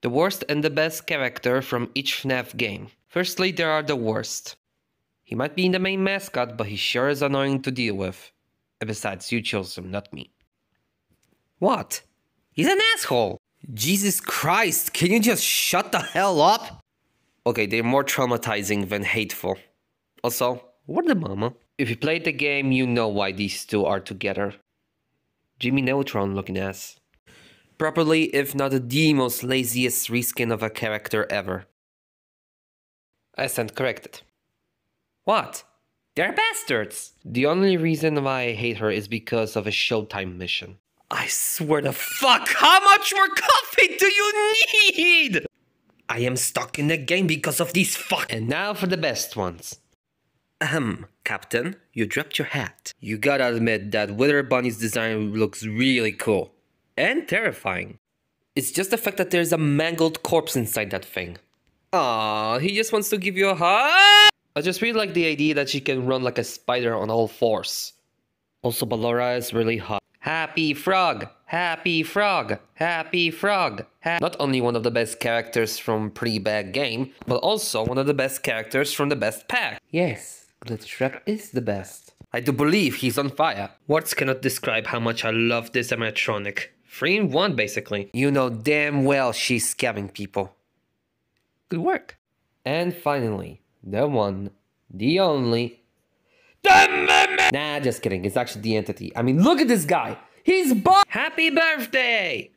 The worst and the best character from each FNAF game. Firstly, there are the worst. He might be in the main mascot, but he sure is annoying to deal with. And besides, you chose him, not me. What? He's an asshole! Jesus Christ, can you just shut the hell up? Okay, they're more traumatizing than hateful. Also, what the mama? If you played the game, you know why these two are together. Jimmy Neutron looking ass. Properly, if not the most laziest reskin of a character ever. I stand corrected. What? They're bastards! The only reason why I hate her is because of a Showtime mission. I swear to fuck, how much more coffee do you need? I am stuck in the game because of these fuck. And now for the best ones. Ahem, Captain, you dropped your hat. You gotta admit that Withered Bonnie's design looks really cool. And terrifying. It's just the fact that there's a mangled corpse inside that thing. Aww, he just wants to give you a hug. I just really like the idea that she can run like a spider on all fours. Also, Ballora is really hot. Happy Frog! Happy Frog! Happy Frog! Ha Not only one of the best characters from Pretty Bad Game, but also one of the best characters from the best pack. Yes, Glitchtrap is the best. I do believe he's on fire. Words cannot describe how much I love this animatronic. Three in one, basically. You know damn well she's scamming people. Good work. And finally, the one, the only. Nah, just kidding. It's actually the entity. I mean, look at this guy. He's bo- Happy birthday!